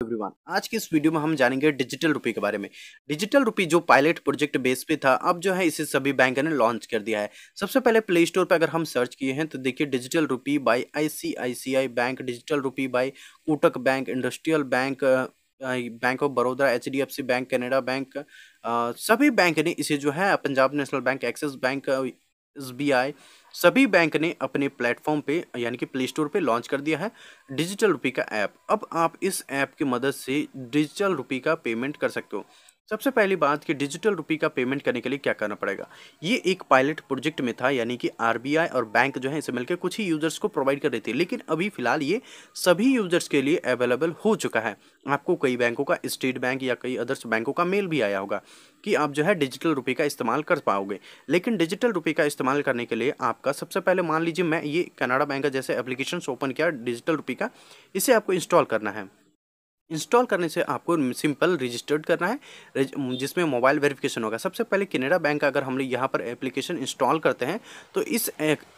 Everyone आज की इस वीडियो में हम जानेंगे डिजिटल रुपए के बारे में। डिजिटल रुपए जो पायलट प्रोजेक्ट बेस पे था, अब जो है इसे सभी बैंक ने लॉन्च कर दिया है। सबसे पहले प्ले स्टोर पर अगर हम सर्च किए हैं तो देखिए digital rupee by ICICI bank digital rupee by Kotak bank industrial bank bank of Baroda H D F C bank Canada bank सभी बैंक ने इसे जो है Punjab national bank Axis bank SBI सभी बैंक ने अपने प्लेटफॉर्म पे, यानी कि प्ले स्टोर पे लॉन्च कर दिया है डिजिटल रुपी का ऐप अब आप इस ऐप की मदद से डिजिटल रुपी का पेमेंट कर सकते हो। सबसे पहली बात कि डिजिटल रुपी का पेमेंट करने के लिए क्या करना पड़ेगा? ये एक पायलट प्रोजेक्ट में था, यानी कि आरबीआई और बैंक जो है, इसे मिलकर कुछ ही यूज़र्स को प्रोवाइड कर रही थी। लेकिन अभी फ़िलहाल ये सभी यूज़र्स के लिए अवेलेबल हो चुका है। आपको कई बैंकों का, स्टेट बैंक या कई अदर्स बैंकों का मेल भी आया होगा कि आप जो है डिजिटल रुपये का इस्तेमाल कर पाओगे। लेकिन डिजिटल रुपये का इस्तेमाल करने के लिए आपका सबसे पहले मान लीजिए मैं ये कनाडा बैंक का जैसे एप्लीकेशन ओपन किया, डिजिटल रुपये का, इसे आपको इंस्टॉल करना है। इंस्टॉल करने से आपको सिंपल रजिस्टर्ड करना है जिसमें मोबाइल वेरिफिकेशन होगा। सबसे पहले कैनेडा बैंक का अगर हम लोग यहाँ पर एप्लीकेशन इंस्टॉल करते हैं तो इस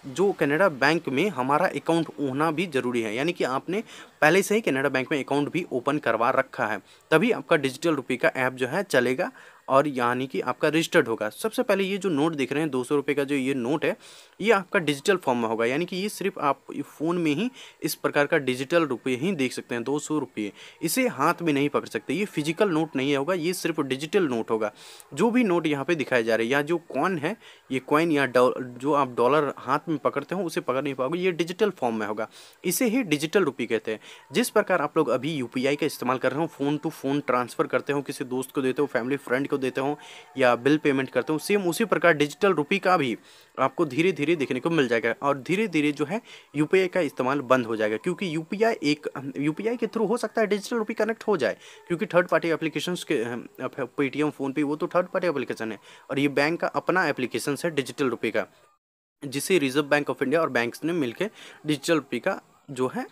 जो कैनेडा बैंक में हमारा अकाउंट होना भी ज़रूरी है। यानी कि आपने पहले से ही कैनेडा बैंक में अकाउंट भी ओपन करवा रखा है। तभी आपका डिजिटल रुपये का ऐप जो है चलेगा। और यानी कि आपका रजिस्टर्ड होगा। सबसे पहले ये जो नोट देख रहे हैं, दो सौ का जो ये नोट है, ये आपका डिजिटल फॉर्म में होगा। यानी कि ये सिर्फ़ आप फ़ोन में ही इस प्रकार का डिजिटल रुपये ही देख सकते हैं, दो सौ इसे हाथ में नहीं पकड़ सकते। ये फ़िज़िकल नोट नहीं होगा, ये सिर्फ़ डिजिटल नोट होगा। जो भी नोट यहाँ पे दिखाए जा रहे हैं, या जो कॉइन है, ये कॉइन या जो आप डॉलर हाथ में पकड़ते हो, उसे पकड़ नहीं पाओगे, ये डिजिटल फॉर्म में होगा। इसे ही डिजिटल रुपये कहते हैं। जिस प्रकार आप लोग अभी यूपीआई का इस्तेमाल कर रहे हो फ़ोन टू फ़ोन ट्रांसफ़र करते हो, किसी दोस्त को देते हो फैमिली फ्रेंड को देते हो या बिल पेमेंट करते हो, सेम उसी प्रकार डिजिटल रुपी का भी आपको धीरे धीरे देखने को मिल जाएगा और धीरे धीरे जो है यू का इस्तेमाल बंद हो जाएगा क्योंकि यूपीआई एक, यूपीआई के थ्रू हो सकता है डिजिटल रुपी कनेक्ट हो जाए क्योंकि थर्ड पार्टी एप्लीकेशन के पेटीएम फ़ोन पे वो तो थर्ड पार्टी एप्लीकेशन है और ये बैंक का अपना एप्लीकेशन है डिजिटल रुपये का, जिसे रिज़र्व बैंक ऑफ़ इंडिया और बैंक्स ने मिलकर डिजिटल रुपये का जो है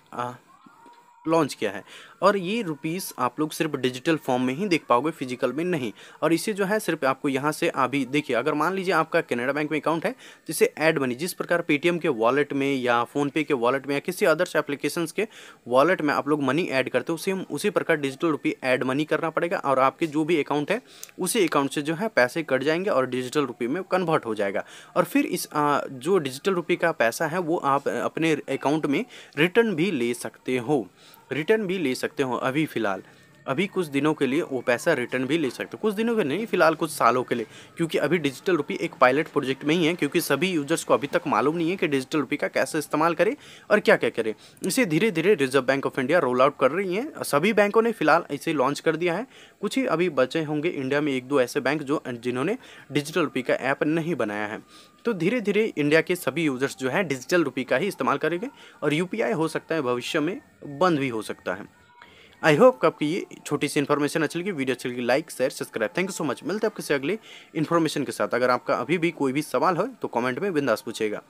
लॉन्च किया है। और ये रुपीस आप लोग सिर्फ़ डिजिटल फॉर्म में ही देख पाओगे फ़िज़िकल में नहीं। और इसे जो है, सिर्फ़ आपको यहाँ से अभी देखिए, अगर मान लीजिए आपका कनाडा बैंक में अकाउंट है तो इसे ऐड मनी जिस प्रकार पेटीएम के वॉलेट में या फ़ोनपे के वॉलेट में या किसी अदर्स एप्लीकेशन के वॉलेट में आप लोग मनी ऐड करते हो सेम उसी प्रकार डिजिटल रुपये ऐड मनी करना पड़ेगा और आपके जो भी अकाउंट है, उसी अकाउंट से जो है पैसे कट जाएँगे और डिजिटल रुपये में कन्वर्ट हो जाएगा। और फिर इस जो डिजिटल रुपये का पैसा है, वो आप अपने अकाउंट में रिटर्न भी ले सकते हो। रिटर्न भी ले सकते हो अभी फ़िलहाल। अभी कुछ दिनों के लिए वो पैसा रिटर्न भी ले सकते हो। कुछ दिनों के नहीं, फ़िलहाल कुछ सालों के लिए। क्योंकि अभी डिजिटल रुपी एक पायलट प्रोजेक्ट में ही है, क्योंकि सभी यूज़र्स को अभी तक मालूम नहीं है कि डिजिटल रुपये का कैसे इस्तेमाल करें और क्या क्या करें। इसे धीरे धीरे reserve bank of India roll out कर रही है। सभी बैंकों ने फ़िलहाल इसे लॉन्च कर दिया है। कुछ ही अभी बचे होंगे इंडिया में एक दो ऐसे बैंक जो, जिन्होंने डिजिटल रुपये का ऐप नहीं बनाया है। तो धीरे धीरे इंडिया के सभी यूज़र्स जो है डिजिटल रुपये का ही इस्तेमाल करेंगे और यूपीआई हो सकता है, भविष्य में बंद भी हो सकता है। आई होप आपकी ये छोटी सी इन्फॉर्मेशन अच्छी लगी वीडियो अच्छी लगी like share subscribe thank you so much मिलते हैं आपके से अगले इन्फॉर्मेशन के साथ। अगर आपका अभी भी कोई भी सवाल हो तो कमेंट में बिंदास पूछेगा